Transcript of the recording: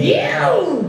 you!